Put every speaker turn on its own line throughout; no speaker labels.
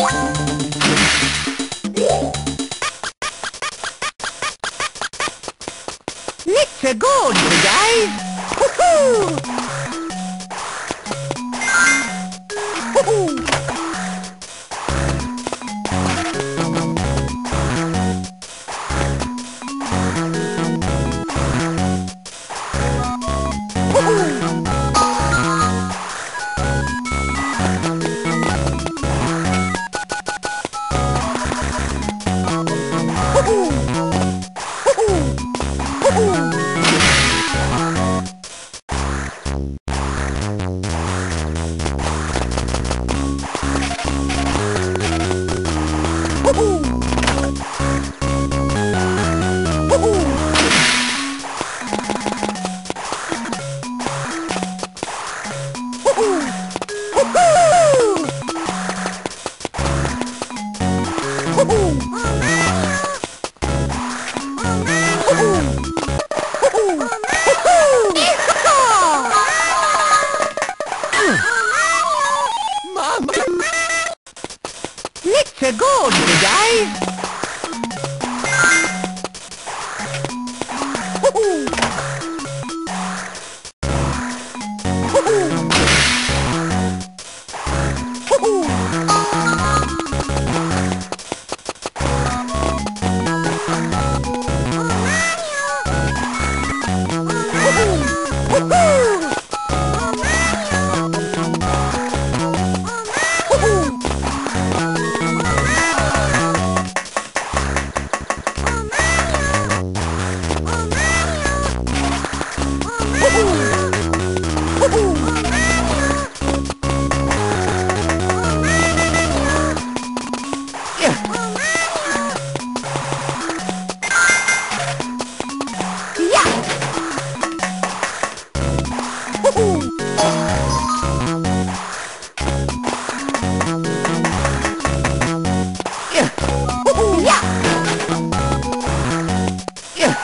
It's a good guys! Woohoo! Woohoo! Woohoo!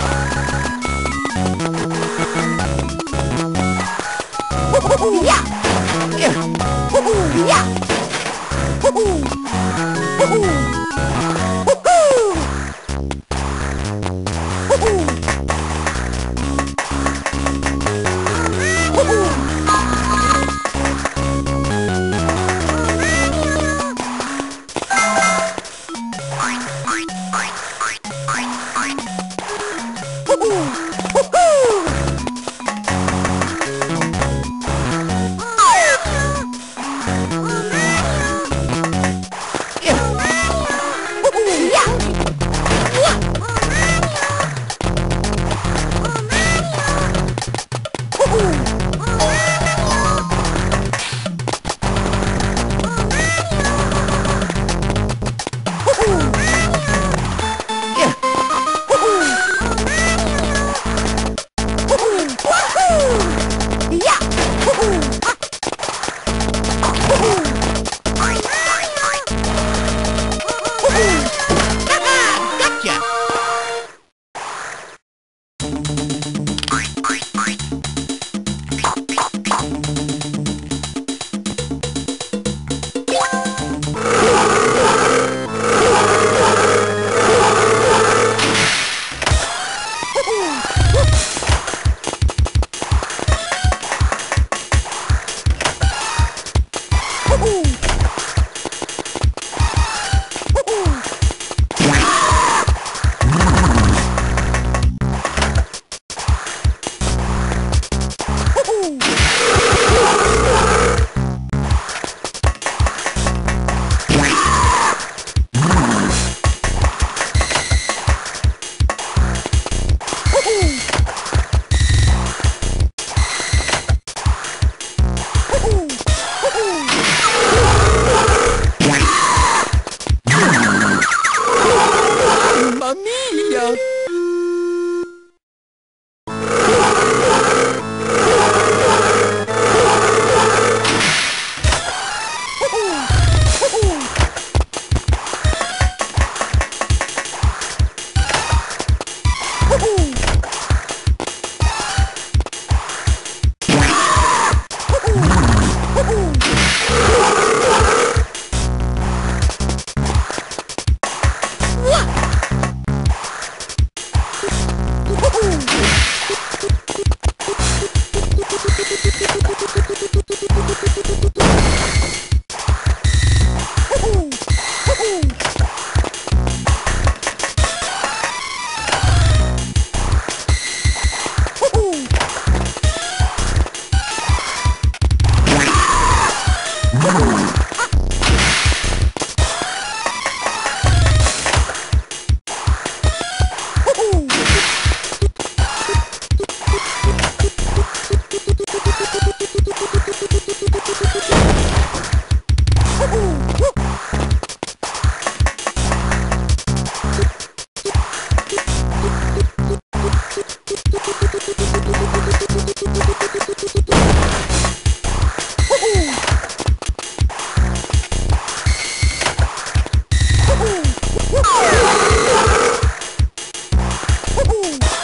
Bye. Música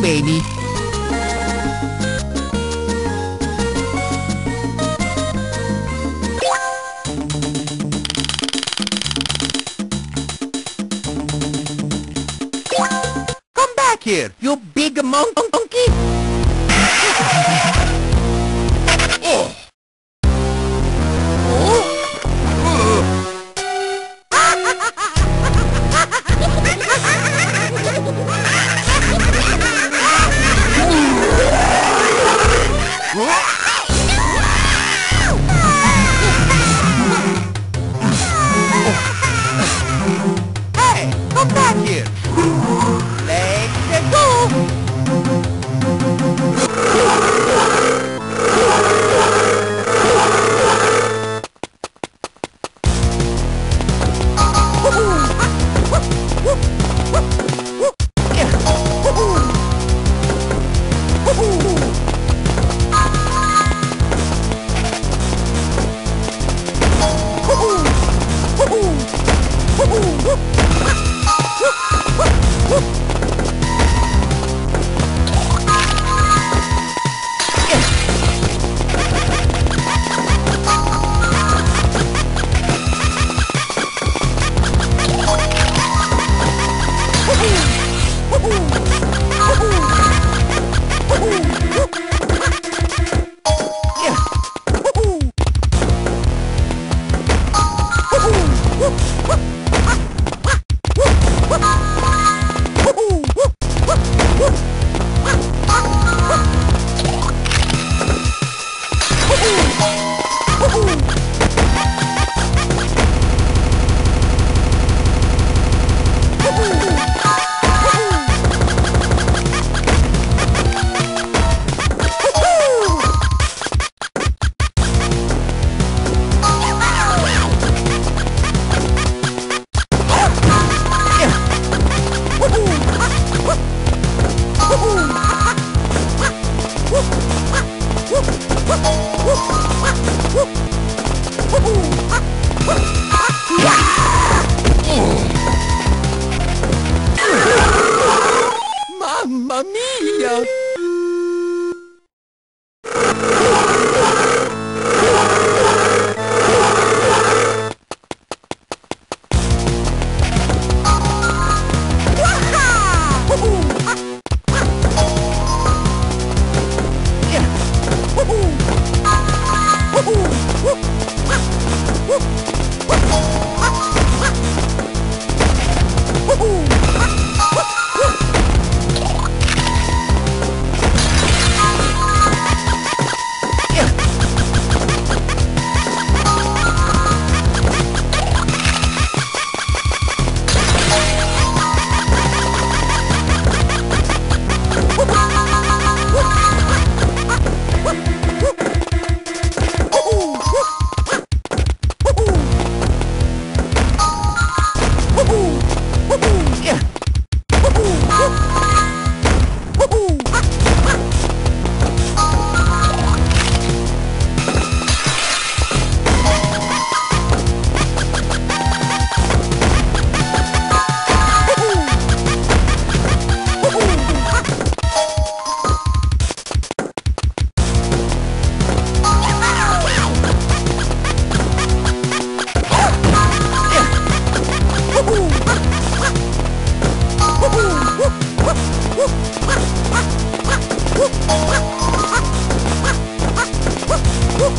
baby. Come back here, you big mon-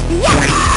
Yeah!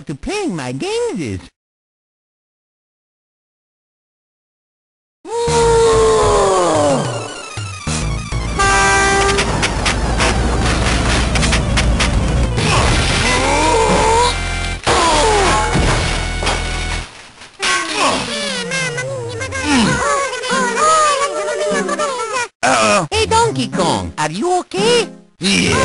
To playing my games. Hey, Donkey Kong, are you okay?
Yeah.